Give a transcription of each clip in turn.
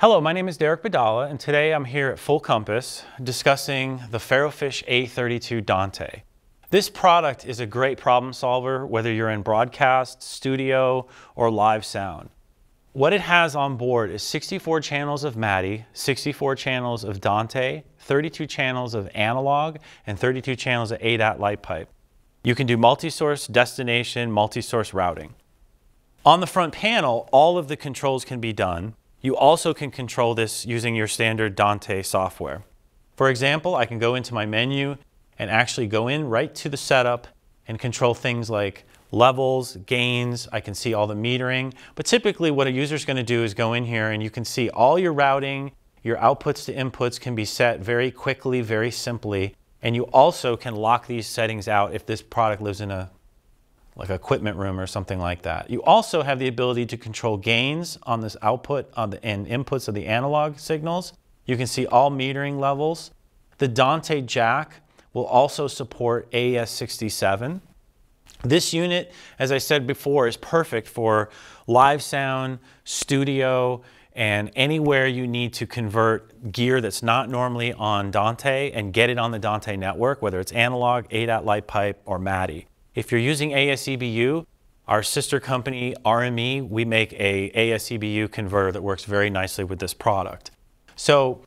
Hello, my name is Derek Badala, and today I'm here at Full Compass discussing the Ferrofish A32 Dante. This product is a great problem solver whether you're in broadcast, studio, or live sound. What it has on board is 64 channels of MADI, 64 channels of Dante, 32 channels of analog, and 32 channels of ADAT light pipe. You can do multi-source destination, multi-source routing. On the front panel, all of the controls can be done. You also can control this using your standard Dante software. For example, I can go into my menu and actually go in right to the setup and control things like levels, gains, I can see all the metering. But typically what a user is going to do is go in here and you can see all your routing, your outputs to inputs can be set very quickly, very simply. And you also can lock these settings out if this product lives in a like equipment room or something like that. You also have the ability to control gains on this output on the, and inputs of the analog signals. You can see all metering levels. The Dante jack will also support AES67. This unit, as I said before, is perfect for live sound, studio, and anywhere you need to convert gear that's not normally on Dante and get it on the Dante network, whether it's analog, ADAT light pipe, or MADI. If you're using AES/EBU, our sister company, RME, we make a AES/EBU converter that works very nicely with this product. So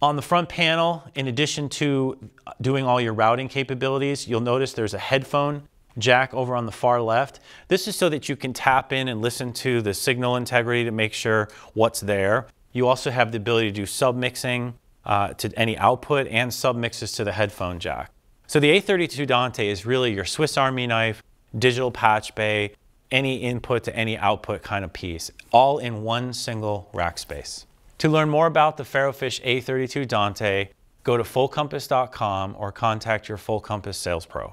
on the front panel, in addition to doing all your routing capabilities, you'll notice there's a headphone jack over on the far left. This is so that you can tap in and listen to the signal integrity to make sure what's there. You also have the ability to do submixing uh, to any output and submixes to the headphone jack. So the A32 Dante is really your Swiss Army knife, digital patch bay, any input to any output kind of piece, all in one single rack space. To learn more about the Ferrofish A32 Dante, go to fullcompass.com or contact your Full Compass sales pro.